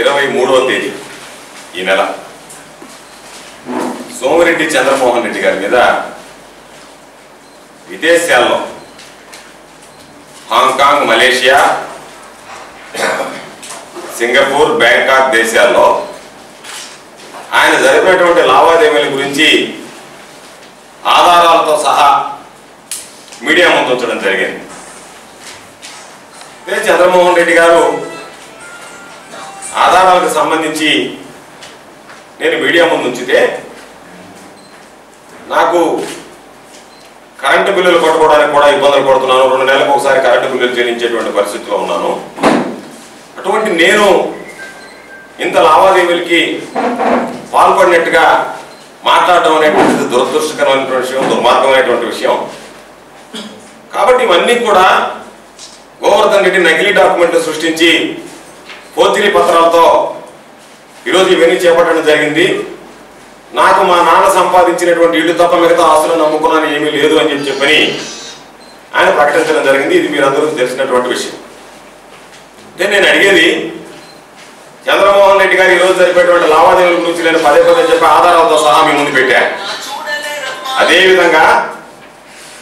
ఇరవై మూడవ తేదీ ఈ నెల. సోమిరెడ్డి చంద్రమోహన్ రెడ్డి గారి మీద విదేశాల్లో హాంకాంగ్ మలేషియా సింగపూర్ బ్యాంకాక్ దేశాల్లో ఆయన జరిపినటువంటి లావాదేవీల గురించి ఆధారాలతో సహా మీడియా ముందు ఉంచడం జరిగింది. చంద్రమోహన్ రెడ్డి గారు ఆధారాలకు సంబంధించి నేను మీడియా ముందు ఉంచితే నాకు కరెంటు బిల్లులు కట్టుకోవడానికి కూడా ఇబ్బందులు పడుతున్నాను. రెండు నెలలకు ఒకసారి కరెంటు బిల్లులు చెల్లించేటువంటి పరిస్థితిలో ఉన్నాను. అటువంటి నేను ఇంత లావాదేవీలకి పాల్పడినట్టుగా మాట్లాడడం అనేటువంటిది దురదృష్టకరమైనటువంటి విషయం దుర్మార్గమైనటువంటి విషయం. కాబట్టి ఇవన్నీ కూడా గోవర్ధన్ రెడ్డి నకిలీ డాక్యుమెంట్లు సృష్టించి పోతిరి పత్రాలతో ఈరోజు ఇవన్నీ చేపట్టడం జరిగింది. నాకు మా నాన్న సంపాదించినటువంటి ఇల్లు తప్ప మిగతా ఆస్తులను నమ్ముకున్నాను ఏమీ లేదు అని చెప్పి చెప్పని ఆయన ప్రకటించడం జరిగింది. ఇది మీరందరూ తెలిసినటువంటి విషయం. అంటే నేను అడిగేది చంద్రమోహన్ రెడ్డి గారు ఈరోజు జరిపేటువంటి లావాదేవీల గురించి నేను పదే పదే చెప్పి ఆధారాలతో సహా మీ ముందు పెట్టాను అదేవిధంగా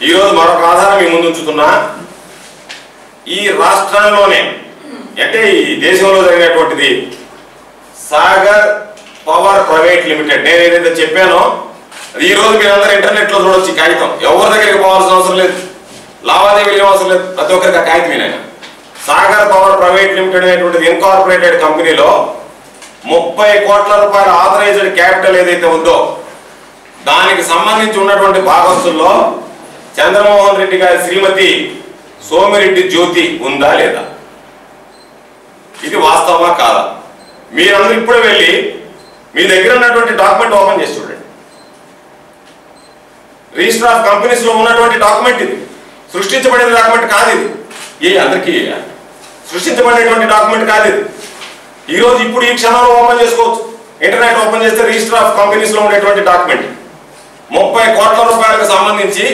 ఈరోజు మరొక ఆధారం మీ ముందు ఉంచుతున్నా. ఈ రాష్ట్రంలోనే అంటే ఈ దేశంలో జరిగినటువంటిది సాగర్ పవర్ ప్రైవేట్ లిమిటెడ్. నేను ఏదైతే చెప్పానో అది ఈ రోజు మీరు అందరూ ఇంటర్నెట్లో చూడొచ్చు కాగితం. ఎవరి దగ్గరికి పోవాల్సిన అవసరం లేదు. లావాదేవీలు అవసరం లేదు. ప్రతి ఒక్కరికి ఆ కాగితం వినాయన సాగర్ పవర్ ప్రైవేట్ లిమిటెడ్ అనేటువంటిది ఇన్కార్పొరేటెడ్ కంపెనీలో ముప్పై కోట్ల రూపాయల ఆథరైజ్డ్ క్యాపిటల్ ఏదైతే ఉందో దానికి సంబంధించి ఉన్నటువంటి భాగస్తుల్లో చంద్రమోహన్ రెడ్డి గారి శ్రీమతి సోమిరెడ్డి జ్యోతి ఉందా లేదా? ఇది వాస్తవమా కాదా? మీరందరూ ఇప్పుడే వెళ్ళి మీ దగ్గర ఉన్నటువంటి డాక్యుమెంట్ ఓపెన్ చేసి చూడండి. రిజిస్టర్ ఆఫ్ కంపెనీస్లో ఉన్నటువంటి డాక్యుమెంట్ ఇది. సృష్టించబడిన డాక్యుమెంట్ కాదు ఇది. ఏ అందరికీ సృష్టించబడినటువంటి డాక్యుమెంట్ కాదు ఇది. ఈరోజు ఇప్పుడు ఈ క్షణంలో ఓపెన్ చేసుకోవచ్చు. ఇంటర్నెట్ ఓపెన్ చేస్తే రిజిస్టర్ ఆఫ్ కంపెనీస్లో ఉండేటువంటి డాక్యుమెంట్. ముప్పై కోట్ల రూపాయలకు సంబంధించి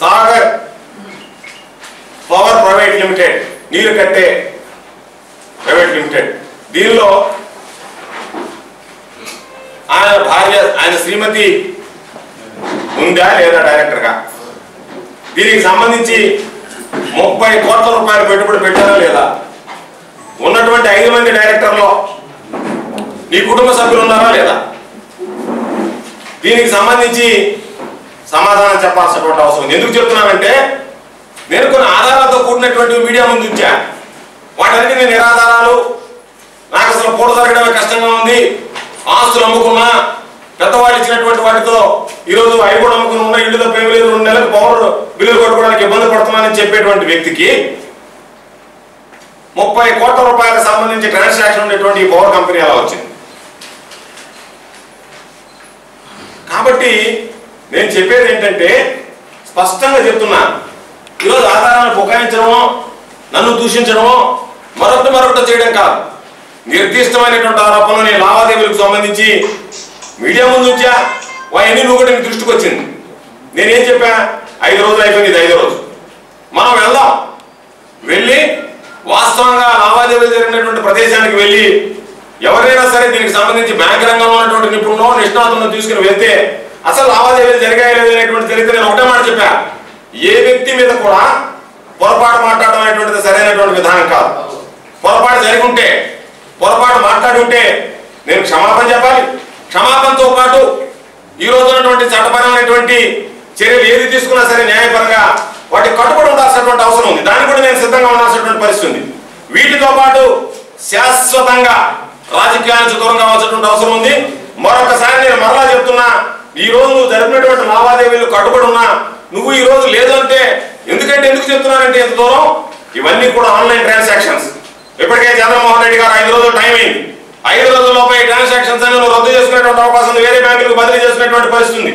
సాగర్ పవర్ ప్రైవేట్ లిమిటెడ్ నీరు కట్టే ప్రైవేట్ లిమిటెడ్. దీనిలో ఆయన భార్య ఆయన శ్రీమతి ఉందా లేదా డైరెక్టర్గా? దీనికి సంబంధించి ముప్పై కోట్ల రూపాయలు పెట్టుబడి పెట్టారా లేదా? ఉన్నటువంటి ఐదు మంది డైరెక్టర్లో నీ కుటుంబ సభ్యులు ఉన్నారా లేదా? దీనికి సంబంధించి సమాధానం చెప్పాల్సినటువంటి అవసరం ఎందుకు చెప్తున్నానంటే నేను కొన్ని ఆధారాలతో కూడినటువంటి మీడియా ముందు ఉంచాను వాటన్నిటి నిరాధారాలు. నాకు అసలు పూట జరగడమే కష్టంగా ఉంది. ఆస్తులు అమ్ముకున్నా పెద్దవాళ్ళు ఇచ్చినటువంటి వాటితో ఈరోజు అవి కూడా అమ్ముకుని ఉన్న ఇల్లు తప్ప లేదు. రెండు నెలలకు పవర్ బిల్లులు కొట్టుకోవడానికి ఇబ్బంది పడుతున్నానని చెప్పేటువంటి వ్యక్తికి ముప్పై కోట్ల రూపాయలకు సంబంధించి ట్రాన్సాక్షన్ ఉండేటువంటి ఈ పవర్ కంపెనీ అలా వచ్చింది. కాబట్టి నేను చెప్పేది ఏంటంటే స్పష్టంగా చెప్తున్నా. ఈరోజు ఆధారాలను బుకాయించడమో నన్ను దూషించడమో మరొకటి మరొకటి చేయడం కాదు. నిర్దిష్టమైనటువంటి ఆరోపణలు లావాదేవీలకు సంబంధించి మీడియా ముందు ఉంచా అవన్నీ నువ్వు కూడా దృష్టికి వచ్చింది. నేనేం చెప్పా? ఐదు రోజులు అయిపోయింది ఇది ఐదో రోజు. మనం వెళ్దాం. వెళ్ళి వాస్తవంగా లావాదేవీలు జరిగినటువంటి ప్రదేశానికి వెళ్ళి ఎవరైనా సరే దీనికి సంబంధించి బ్యాంక్ రంగంలో ఉన్నటువంటి నిపుణులు నిష్ణాతులను తీసుకుని వెళ్తే అసలు లావాదేవీలు జరిగాయి లేదు అనేటువంటి తెలియదు నేను ఒకటే మాట చెప్పా. ఏ వ్యక్తి మీద కూడా పొరపాటు మాట్లాడడం అనేటువంటిది సరైనటువంటి విధానం కాదు. పొరపాటు జరిగి ఉంటే పొరపాటు మాట్లాడి ఉంటే నేను క్షమాపణ చెప్పాలి. క్షమాపణతో పాటు ఈ రోజు ఉన్నటువంటి చట్టపరమైనటువంటి చర్యలు ఏది తీసుకున్నా సరే న్యాయపరంగా వాటి కట్టుబడి ఉండాల్సినటువంటి అవసరం ఉంది. దానికి కూడా నేను సిద్ధంగా ఉండాల్సినటువంటి పరిస్థితి ఉంది. వీటితో పాటు శాశ్వతంగా రాజకీయానికి దూరంగా కావాల్సినటువంటి అవసరం ఉంది. మరొకసారి నేను మరలా చెప్తున్నా ఈ రోజు నువ్వు జరిపినటువంటి లావాదేవీలు కట్టుబడి ఉన్నా నువ్వు ఈ రోజు లేదు అంటే ఎందుకంటే ఎందుకు చెప్తున్నానంటే ఎంత దూరం? ఇవన్నీ కూడా ఆన్లైన్ ట్రాన్సాక్షన్స్. ఇప్పటికే చంద్రమోహన్ రెడ్డి గారు ఐదు రోజులు టైం అయింది. ఐదు రోజుల్లోపై ట్రాన్సాక్షన్స్ అన్ని రద్దు చేసుకునేటువంటి అవకాశం ఉంది. వేరే బ్యాంకులకు బదిలీ చేసుకునేటువంటి పరిస్థితి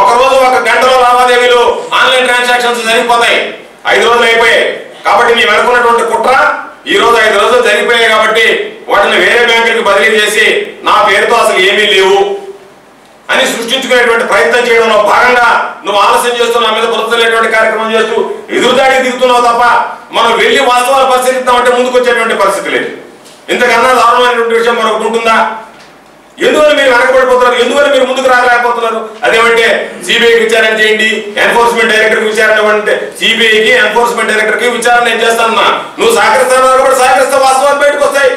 ఒక రోజు ఒక గంటలో లావాదేవీలు ఆన్లైన్ ట్రాన్సాక్షన్స్ జరిగిపోతాయి. ఐదు రోజులు అయిపోయాయి. కాబట్టి మీ వెనుకున్నటువంటి కుట్ర ఈ రోజు ఐదు రోజులు జరిగిపోయాయి కాబట్టి వాటిని వేరే బ్యాంకులకు బదిలీ చేసి నా పేరుతో అసలు ఏమీ లేవు అని సృష్టించుకునేటువంటి ప్రయత్నం చేయడంలో భాగంగా నువ్వు ఆలస్యం చేస్తూ నా మీద బురదలేటువంటి కార్యక్రమం చేస్తూ ఎదురుదాడికి దిగుతున్నావు తప్ప మనం వెళ్ళి వాస్తవాలు పరిశీలిద్దామంటే ముందుకు వచ్చేటువంటి పరిస్థితి లేదు. ఇంతకన్నా దారుణమైనటువంటి విషయం మరొకటి ఉంటుందా ఎందువల్ల మీరు వెనకబడిపోతున్నారు? ఎందువల్ల మీరు ముందుకు రాలేకపోతున్నారు? అదేమంటే సిబిఐకి విచారణ చేయండి ఎన్ఫోర్స్మెంట్ డైరెక్టర్కి విచారణ అంటే సిబిఐకి ఎన్ఫోర్స్మెంట్ డైరెక్టర్కి విచారణ నేను చేస్తానన్నా? నువ్వు సహకరిస్తాను కూడా సహకరిస్తే వాస్తవాలు బయటకు వస్తాయి.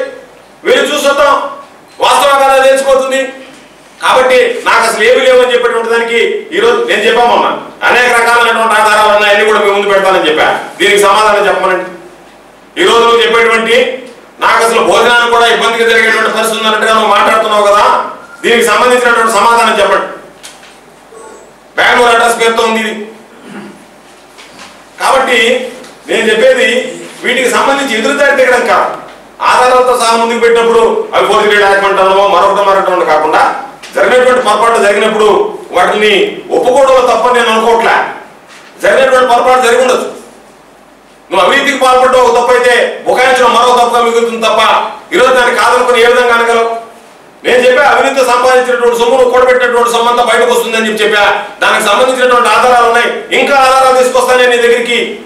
వెళ్ళి చూసొద్దాం వాస్తవం కదా తెలిసిపోతుంది కాబట్టి నాకు అసలు ఏమి లేవని చెప్పేటువంటి దానికి ఈ రోజు నేను చెప్పామన్నా అనేక రకాలైనటువంటి ఆధారాలు ఉన్నాయి అన్ని కూడా మీ ముందు పెడతానని చెప్పా. దీనికి సమాధానం చెప్పమనండి. ఈ రోజు నువ్వు చెప్పేటువంటి నాకు అసలు భోజనానికి కూడా ఇబ్బందిగా జరిగేటువంటి పరిస్థితి ఉన్నట్టుగా నువ్వు మాట్లాడుతున్నావు కదా దీనికి సంబంధించినటువంటి సమాధానం చెప్పండి. బెంగళూరు అడ్రస్ పేరుతో ఉంది ఇది. కాబట్టి నేను చెప్పేది వీటికి సంబంధించి ఎదురుదారి తిరగడం కాదు. ఆధారాలతో సహా ముందుకు పెట్టినప్పుడు అవి ఫోర్జరీ డాక్యుమెంట్ అనో మరొకటి మరొకటి కాకుండా జరిగినటువంటి పొరపాటు జరిగినప్పుడు వాటిని ఒప్పుకోవడం తప్ప నేను అనుకోవట్లే. జరిగినటువంటి పొరపాటు జరిగి ఉండొచ్చు నువ్వు అవినీతికి పాల్పడ్డావు ఒక తప్పు అయితే బుకాయించడం మరో తప్పుగా మిగులుతుంది తప్ప ఈరోజు దాన్ని కాదనుకుని ఏ విధంగా అనగలవు? నేను చెప్పా అవినీతి సంపాదించినటువంటి సొమ్ము నువ్వు కూడబెట్టినటువంటి సొమ్ము అంతా బయటకు వస్తుందని చెప్పి చెప్పా. దానికి సంబంధించినటువంటి ఆధారాలు ఉన్నాయి. ఇంకా ఆధారాలు తీసుకొస్తానే నీ దగ్గరికి.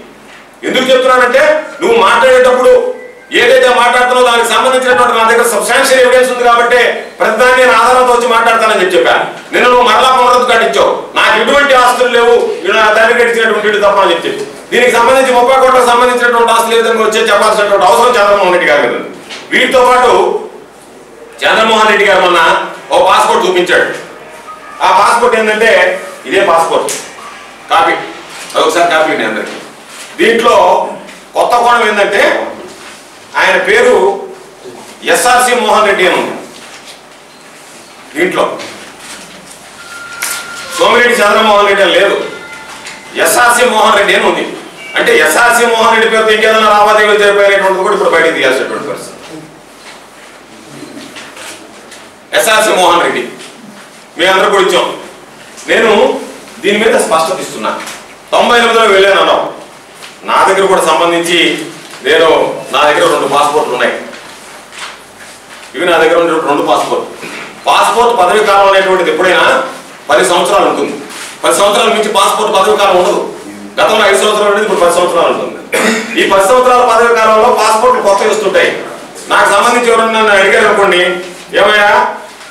ఎందుకు చెప్తున్నానంటే నువ్వు మాట్లాడేటప్పుడు ఏదైతే మాట్లాడుతున్నో దానికి సంబంధించినటువంటి నా దగ్గర సబ్స్టాన్షియల్ ఎవిడెన్స్ ఉంది కాబట్టి ప్రతిదాన్ని నేను ఆధారంతో వచ్చి మాట్లాడతానని చెప్పి చెప్పాను నిన్ను నువ్వు మరలా పునరుద్ధ కట్టించావు నాకు ఎటువంటి ఆస్తులు లేవు. నేను నా తండ్రి గడిచినటువంటి ఇల్లు తప్ప అని చెప్పి దీనికి సంబంధించి ముప్పై కోట్లకు సంబంధించినటువంటి ఆస్తులు ఏ విధంగా వచ్చే చెప్పాల్సినటువంటి అవసరం చంద్రమోహన్ రెడ్డి గారి మీద వీటితో పాటు చంద్రమోహన్ రెడ్డి గారు మొన్న ఓ పాస్పోర్ట్ చూపించాడు. ఆ పాస్పోర్ట్ ఏంటంటే ఇదే పాస్పోర్ట్ కాపీ. ఒకసారి కాపీ అండి అందరికి. దీంట్లో కొత్త కోణం ఏంటంటే ఆయన పేరు ఎస్ఆర్సి మోహన్ రెడ్డి అని ఉంది. దీంట్లో. సోమిరెడ్డి చంద్రమోహన్ రెడ్డి అని లేదు. ఎస్ఆర్సి మోహన్ రెడ్డి అని ఉంది. అంటే ఎస్ఆర్సి మోహన్ రెడ్డి పేరుతో ఇంకేదైనా లావాదేవీలు జరిపోయినటువంటిది కూడా ఇప్పుడు బయటకు తీయాల్సినటువంటి పరిస్థితి. ఎస్ఆర్సి మోహన్ రెడ్డి. మేమందరూ కూడా ఇచ్చాం. నేను దీని మీద స్పష్టత ఇస్తున్నా. తొంభై ఎనిమిదిలో వెళ్ళాను అన్నావు నా దగ్గర కూడా సంబంధించి నేను నా దగ్గర రెండు పాస్పోర్ట్లు ఉన్నాయి. ఇవి నా దగ్గర ఉండే రెండు పాస్పోర్ట్ పాస్పోర్ట్ పదవి కాలం అనేటువంటిది ఎప్పుడైనా పది సంవత్సరాలు ఉంటుంది. పది సంవత్సరాల మించి పాస్పోర్ట్ పదవి కాలం ఉండదు. గతంలో ఐదు సంవత్సరాలు ఉండేది ఇప్పుడు పది సంవత్సరాలు ఉంటుంది. ఈ పది సంవత్సరాల పదవి కాలంలో పాస్పోర్ట్లు కొత్త వస్తుంటాయి. నాకు సంబంధించి ఎవరన్నా నన్ను అడిగారు అనుకోండి ఏమయ్యా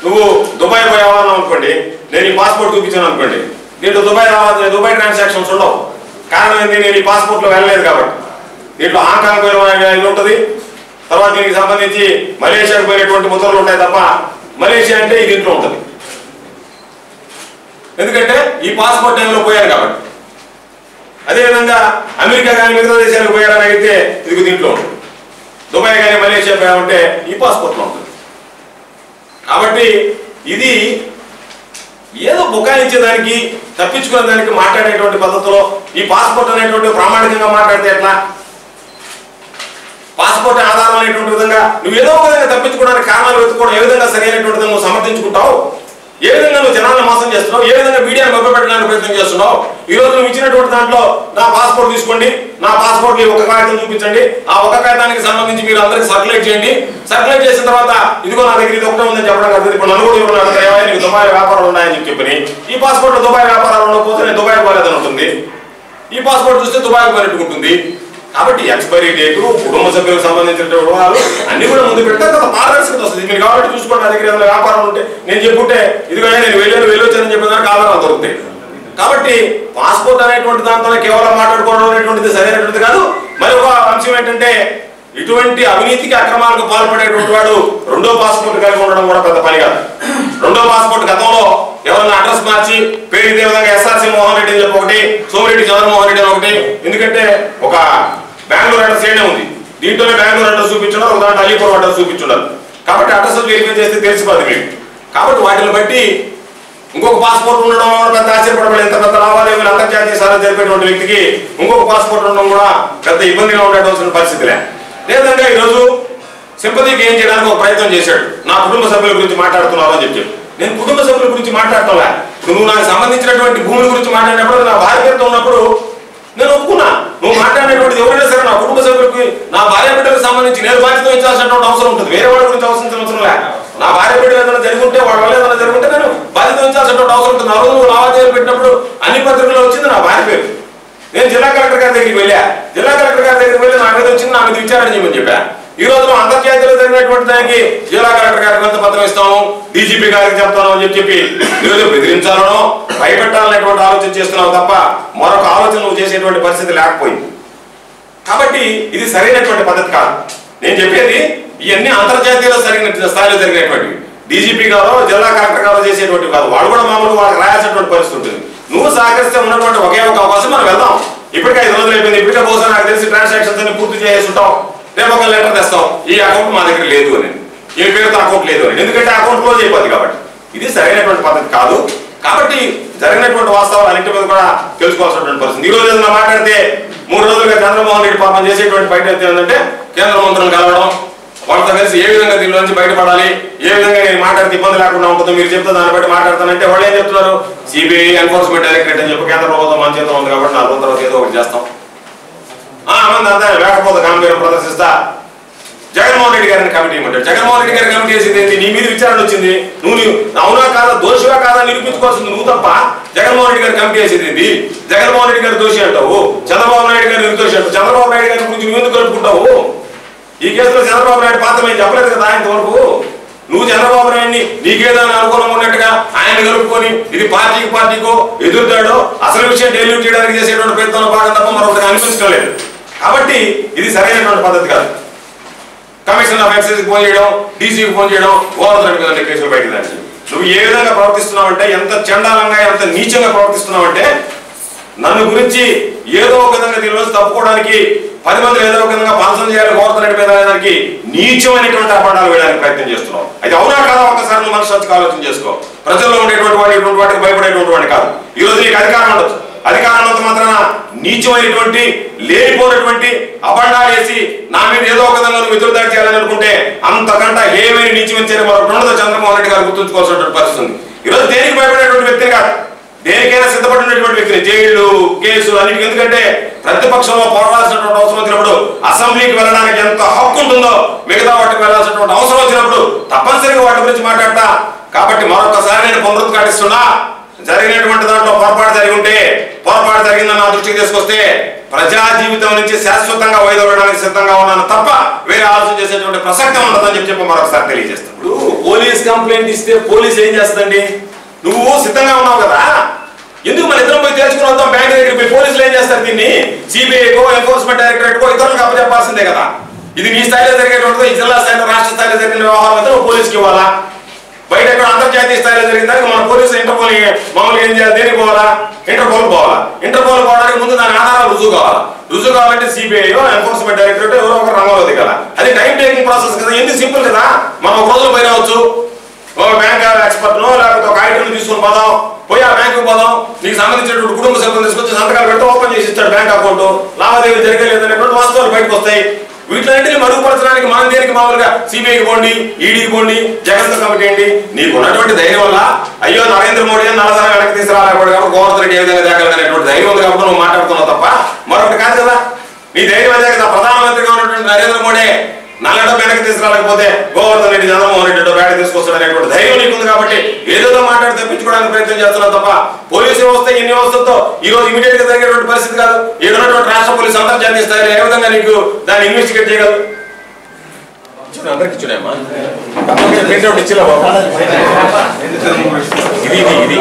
నువ్వు దుబాయ్ పోయావా? అనుకోండి నేను ఈ పాస్పోర్ట్ చూపించాను అనుకోండి. దీంట్లో దుబాయ్ రావాలి దుబాయ్ ట్రాన్సాక్షన్స్ ఉండవు. కారణం ఏంటి నేను ఈ పాస్పోర్ట్లో వెళ్ళలేదు కాబట్టి. దీంట్లో హాంకాంగ్ పోయిన ఇది ఉంటుంది. తర్వాత దీనికి సంబంధించి మలేషియాకు పోయినటువంటి ముద్రలు ఉంటాయి తప్ప మలేషియా అంటే ఇది ఇంట్లో ఉంటుంది. ఎందుకంటే ఈ పాస్పోర్ట్ టైంలో పోయారు కాబట్టి. అదేవిధంగా అమెరికా కానీ మిగతా దేశాలకు పోయారని అయితే ఇది దీంట్లో ఉంటుంది దుబాయ్ కానీ మలేషియా పోయామంటే ఈ పాస్పోర్ట్లో ఉంటుంది. కాబట్టి ఇది ఏదో బుకాయించేదానికి తప్పించుకునే దానికి మాట్లాడేటువంటి పద్ధతిలో ఈ పాస్పోర్ట్ అనేటువంటి ప్రామాణికంగా మాట్లాడితే ఎట్లా? పాస్పోర్ట్ ఆధారం అనేటువంటి విధంగా నువ్వు ఏదో ఒక విధంగా తప్పించుకోవడానికి కారణాలు వెతుక్కోవడం ఏ విధంగా సరి విధంగా నువ్వు సమర్థించుకుంటావు? ఏ విధంగా నువ్వు జనాలను మోసం చేస్తున్నావు? ఏ విధంగా మీడియాను పెట్టడానికి ప్రయత్నం చేస్తున్నావు? ఈ రోజు నువ్వు ఇచ్చినటువంటి దాంట్లో నా పాస్పోర్ట్ తీసుకోండి నా పాస్పోర్ట్ ఒక కాగితం చూపించండి ఆ ఒక కాగితానికి సంబంధించి మీరు అందరికి సర్క్యులేట్ చేయండి. సర్క్యులేట్ చేసిన తర్వాత ఇదిగో నా దగ్గర ఇది ఒకటే ఉందని చెప్పడం కాదు ఇప్పుడు నన్ను కూడా నీకు దుబాయ్ వ్యాపారాలు ఉన్నాయని చెప్పి చెప్పని. ఈ పాస్పోర్ట్ దుబాయ్ వ్యాపారాలు ఉండకపోతే నేను దుబాయ్ పోలేదని ఉంటుంది. ఈ పాస్పోర్ట్ చూస్తే దుబాయ్ పోయినట్టుకుంటుంది కాబట్టి ఎక్స్పైరీ డేటు కుటుంబ సభ్యులకు సంబంధించిన వివరాలు అన్ని కూడా ముందు పెడితే తర్వాత పారదర్శకత వస్తుంది. మీరు కాబట్టి చూసుకోండి నా దగ్గర ఏదైనా వ్యాపారం ఉంటే నేను చెప్పుంటే ఇదిగో నేను వెళ్ళాను వెళ్ళొచ్చానని చెప్పిన దానికి ఆధారాలు దొరుకుతాయి. కాబట్టి పాస్పోర్ట్ అనేటువంటి దాంతో కేవలం మాట్లాడుకోవడం అనేటువంటిది సరైనటువంటిది కాదు. మరి ఒక అంశం ఏంటంటే ఇటువంటి అవినీతికి అక్రమాలకు పాల్పడేటువంటి వాడు రెండో పాస్పోర్ట్ కలిగి ఉండడం కూడా పెద్ద పని కాదు. రెండో పాస్పోర్ట్ గతంలో ఎవరైనా అడ్రస్ మార్చి పేరు ఇదే విధంగా ఎస్ఆర్సి మోహన్ రెడ్డి అని చెప్పి ఒకటి సోమిరెడ్డి చంద్రమోహన్ రెడ్డి అని ఒకటి. ఎందుకంటే ఒక బెంగళూరు అడ్రస్ ఏనే ఉంది? దీంట్లోనే బెంగళూరు అడ్రస్ చూపించున్నారు ఒక దాంట్లో అలీపురం అడ్రస్ చూపించున్నారు. కాబట్టి అడ్రస్ వెరిఫై చేస్తే తెలిసిపోదు మీకు. కాబట్టి వాటిని బట్టి ఇంకొక పాస్పోర్ట్ ఉండడం వల్ల పెద్ద ఆశ్చర్యపడబడి ఎంత పెద్ద లావాదేవీలు అంతర్జాతీయ సారా జరిపేటువంటి వ్యక్తికి ఇంకొక పాస్పోర్ట్ ఉండడం కూడా పెద్ద ఇబ్బందిగా ఉండవలసిన పరిస్థితిలే. లేదంటే ఈరోజు సింపతికి ఏం చేయడానికి ఒక ప్రయత్నం చేశాడు. నా కుటుంబ సభ్యుల గురించి మాట్లాడుతున్నావు అని చెప్పి. నేను కుటుంబ సభ్యుల గురించి మాట్లాడటంలా? నువ్వు నాకు సంబంధించినటువంటి భూముల గురించి మాట్లాడినప్పుడు నా భార్య ఉన్నప్పుడు నేను ఒప్పుకున్నా. నువ్వు మాట్లాడేటువంటిది ఎవరైనా సరే నా కుటుంబ సభ్యులకి నా భార్య బిడ్డలకు సంబంధించి నేను బాధ్యత వహించాల్సినటువంటి అవసరం ఉంటుంది. వేరే వాళ్ళ గురించి అవసరం అవసరం లే నా భార్య బిడ్డలు ఏదైనా జరుగుంటే వాళ్ళ వల్ల ఏదైనా జరుగుంటే నేను బాధ్యత వహించాల్సినటువంటి అవసరం ఉంటుంది. ఆ రోజు నువ్వు లావాదేవీలు పెట్టినప్పుడు అన్ని పత్రికల్లో వచ్చింది నా భార్య పేరు. నేను జిల్లా కలెక్టర్ గారి దగ్గరికి వెళ్ళా. జిల్లా కలెక్టర్ గారి దగ్గరికి వెళ్ళి నా మీద వచ్చింది నా మీద విచారణ చేయమని చెప్పాను ఈ రోజు నువ్వు అంతర్జాతీయంలో జరిగినటువంటి దానికి జిల్లా కలెక్టర్ గారికి కొంత పత్రం ఇస్తాము. డీజీపీ గారికి చెప్తాను అని చెప్పి ఈరోజు బెదిరించాలనో. భయపెట్టాలనేటువంటి ఆలోచన చేస్తున్నావు తప్ప మరొక ఆలోచన నువ్వు చేసేటువంటి పరిస్థితి లేకపోయింది. కాబట్టి ఇది సరైనటువంటి పద్ధతి కాదు. నేను చెప్పేది ఇవన్నీ అంతర్జాతీయంలో జరిగిన స్థాయిలో జరిగినటువంటివి. డీజీపీ గారో జిల్లా కలెక్టర్ గారో చేసేటువంటివి కాదు. వాళ్ళు కూడా మామూలు వాళ్ళకి రాయాల్సినటువంటి పరిస్థితి ఉంటుంది. నువ్వు సహకరిస్తే ఉన్నటువంటి ఒకే ఒక అవకాశం మనం వెళ్దాం. ఇప్పటికే ఐదు రోజులు అయిపోయింది. ఇప్పటికే బహుశా నాకు తెలిసి ట్రాన్సాక్షన్స్ అన్ని పూర్తి చేసి ఉంటాం. రేపు ఒక లెటర్ తెస్తాం ఈ అకౌంట్ మా దగ్గర లేదు అని. ఈ పేరుతో అకౌంట్ లేదు అని. ఎందుకంటే అకౌంట్ క్లోజ్ అయిపోద్ది కాబట్టి. ఇది సరైనటువంటి పద్ధతి కాదు. కాబట్టి జరిగినటువంటి వాస్తవాలు అన్నింటి మీద కూడా తెలుసుకోవాల్సినటువంటి పరిస్థితి. ఈ రోజు ఏదైనా మాట్లాడితే మూడు రోజులుగా చంద్రమోహన్ రెడ్డి పాపం చేసేటువంటి బయట ఏంటంటే కేంద్ర మంత్రులు కలవడం వాళ్ళతో కలిసి ఏ విధంగా దీనిలోంచి బయటపడాలి ఏ విధంగా నేను మాట్లాడితే ఇబ్బంది లేకుండా ఉంటుందో మీరు చెప్తే దాన్ని బట్టి మాట్లాడతానంటే వాళ్ళు ఏం చెప్తున్నారు? సిబిఐ ఎన్ఫోర్స్మెంట్ డైరెక్టరేట్ అని చెప్పి కేంద్ర ప్రభుత్వం మన చేతిలో ఉంది కాబట్టి నాలుగు రోజుల తర్వాత ఏదో ఒకటి చేస్తాం. ఆ, అంతా లేకపోతే గంభీరం ప్రదర్శిస్తా. జగన్మోహన్ రెడ్డి గారిని కమిటీ ఇవ్వమంటారు జగన్మోహన్ రెడ్డి గారి కమిటీ చేసింది ఏంటి? నీ మీద విచారణ వచ్చింది. నువ్వు అవునా కాదా? దోషిగా కాదా? నిరూపించుకోవాల్సింది నువ్వు తప్ప జగన్మోహన్ రెడ్డి గారి కమిటీ చేసింది ఏంటి? జగన్మోహన్ రెడ్డి గారు దోషి అంటావు. చంద్రబాబు నాయుడు గారు నిర్దోషి అంటావు. చంద్రబాబు నాయుడు గారి గురించి నువ్వు ఎందుకు కలుపుకుంటావు? ఈ కేసులో చంద్రబాబు నాయుడు పాత్ర మేము చెప్పలేదు కదా ఇంతవరకు? నువ్వు చంద్రబాబు నాయుడిని నీకేదైనా అనుకూలంగా ఉన్నట్టుగా ఆయన కలుపుకొని ఇది పార్టీకి పార్టీకో ఎదురుతాడో అసలు విషయం డెలివరీ చేయడానికి చేసేటువంటి ప్రయత్నంలో భాగం తప్ప మరొకటి అనిపించడం లేదు. కాబట్టి ఇది సరైనటువంటి పద్ధతి కాదు. కమిషన్ ఆఫ్ ఎక్సైజ్ ఫోన్ చేయడం డీసీకి ఫోన్ చేయడం ఓవర్ మీద కేసులు బయటకు దాన్ని నువ్వు ఏ విధంగా ప్రవర్తిస్తున్నావంటే ఎంత చండాలంగా ఎంత నీచంగా ప్రవర్తిస్తున్నావంటే నన్ను గురించి ఏదో ఒక విధంగా దీని తప్పుకోవడానికి పది మంది ఏదో ఒక విధంగా పాలసం చేయాలి గోవర్ధన్ రెడ్డి మీద అనేదానికి నీచమైనటువంటి అపాండాలు వేయడానికి ప్రయత్నం చేస్తున్నావు. అది అవునా కాదా? ఒకసారి మనసు వచ్చి ఆలోచన చేసుకో. ప్రజల్లో ఉండేటువంటి వాడు ఇటువంటి వాటికి భయపడేటువంటి వాడు కాదు. ఈ రోజు నీకు అధికారం ఉండొచ్చు. అధికారంలో మాత్రాన నీచమైనటువంటి లేనిపోయినటువంటి అబండాలు వేసి నా మీద ఏదో ఒక విధంగా నువ్వు ఎదురుదాడి చేయాలని అనుకుంటే అంతకంటే ఏమైనా నీచమైన చర్య మరొకటి ఉండదు చంద్రమోహన్ రెడ్డి గారు గుర్తుంచుకోవాల్సినటువంటి పరిస్థితి ఉంది. ఈ రోజు దేనికి భయపడేటువంటి వ్యక్తి కాదు. దేనికైనా సిద్ధపడినటువంటి వ్యక్తిని జైళ్ళు కేసులు అన్నిటికీ ఎందుకంటే ప్రతిపక్షంలో పోరాడాల్సినటువంటి అవసరం వచ్చినప్పుడు అసెంబ్లీకి వెళ్ళడానికి ఎంత హక్కు ఉంటుందో మిగతా వాటికి వెళ్ళాల్సినటువంటి అవసరం వచ్చినప్పుడు తప్పనిసరిగా వాటి గురించి మాట్లాడతా. కాబట్టి మరొకసారి నేను పునరుద్ఘాటిస్తున్నా. జరిగినటువంటి దాంట్లో పొరపాటు జరిగి ఉంటే పొరపాటు జరిగిందని నా దృష్టికి తీసుకొస్తే ప్రజా జీవితం నుంచి శాశ్వతంగా వైదొలగడానికి సిద్ధంగా ఉన్నాను తప్ప వేరే ఆలోచన చేసేటువంటి ప్రసక్తం ఉండదని చెప్పి చెప్పి మరొకసారి తెలియజేస్తాను. ఇప్పుడు పోలీస్ కంప్లైంట్ ఇస్తే పోలీస్ ఏం చేస్తుందండి? నువ్వు సిద్ధంగా ఉన్నావు కదా? ఎందుకు మన ఇద్దరం పోయి తెలుసుకుని వద్దాం? బ్యాంక్ దగ్గరికి పోయి పోలీసులు ఏం చేస్తారు దీన్ని? సిబిఐకో ఎన్ఫోర్స్మెంట్ డైరెక్టరేట్కో ఇతరులకు అప్పచెప్పాల్సిందే కదా. ఇది నీ స్థాయిలో జరిగేటువంటిదో ఈ జిల్లా స్థాయిలో రాష్ట్ర స్థాయిలో జరిగిన వ్యవహారం అయితే నువ్వు పోలీసుకి ఇవ్వాలా? బయట ఎక్కడ అంతర్జాతీయ స్థాయిలో జరిగిందా? మన పోలీసులు ఇంటర్పోల్ మామూలుగా ఏం చేయాలి? దేనికి పోవాలా? ఇంటర్పోల్ పోవాలా. ఇంటర్పోల్ పోవడానికి ముందు దాని ఆధారాలు రుజువు కావాలా? రుజువు కావాలంటే సిబిఐ ఎన్ఫోర్స్మెంట్ డైరెక్టరేట్ ఎవరో ఒకరు రంగంలో దిగాల? అది టైం టేకింగ్ ప్రాసెస్ కదా. ఎందుకు సింపుల్ కదా? మనం ఒక రోజులు పోయి రావచ్చు. ఒక బ్యాంక్ ఎక్స్పర్ట్ లేకపోతే ఒక ఐటమ్ తీసుకుని పోదాం. పోయి ఆ బ్యాంకు పోదాం. నీకు సంబంధించినటువంటి కుటుంబ సభ్యులు తీసుకొచ్చి సంతకాలు పెట్టి ఓపెన్ చేసి ఇస్తాడు బ్యాంక్ అకౌంట్ లావాదేవీలు జరగలేదు అనేటువంటి వాస్తవాలు బయటకు వస్తాయి. వీటిలన్నింటినీ మరుగుపరచడానికి మనం దేనికి మామూలుగా సిబిఐకి పోండి ఈడీకి పోండి జగన్ కమిటీ ఏంటి? నీకు ఉన్నటువంటి ధైర్యం వల్ల అయ్యో నరేంద్ర మోడీ అని నల్లధర వెనక్కి తీసుకురాలేకపోయాడు కాబట్టి గోవర్ధన్ రెడ్డి ఏ విధంగా తేగలనేటువంటి ధైర్యం ఉంది కాబట్టి నువ్వు మాట్లాడుతున్నావు తప్ప మరొకటి కాదు కదా. నీ ధైర్యం అదే కదా. ప్రధానమంత్రిగా ఉన్నటువంటి నరేంద్ర మోడీ నల్ల డబ్బు వెనక్కి తీసుకురాలేకపోతే గోవర్ధన్ రెడ్డి చంద్రమోహన్ రెడ్డి వెనక్కి తీసుకొస్తాడు అనేటువంటి ధైర్యం నీకు ఉంది కాబట్టి ఏదేదో మాట్లాడి తప్పించుకోవడానికి ప్రయత్నం చేస్తున్నావు తప్ప పోలీసు వ్యవస్థ ఎన్ని వ్యవస్థతో ఈ రోజు ఇమీడియట్గా జరిగేటువంటి పరిస్థితి కాదు. ఉన్నటువంటి రాష్ట్ర పోలీసు అంతర్జాతీయ స్థాయిలో ఏ విధంగా నీకు దాన్ని ఇన్వెస్టిగేట్ ఇచ్చిన అందరికి ఇచ్చున్నాయమ్మా ప్రింట్అవుట్ ఇచ్చిలా బాబు. ఇది ఇది ఇది.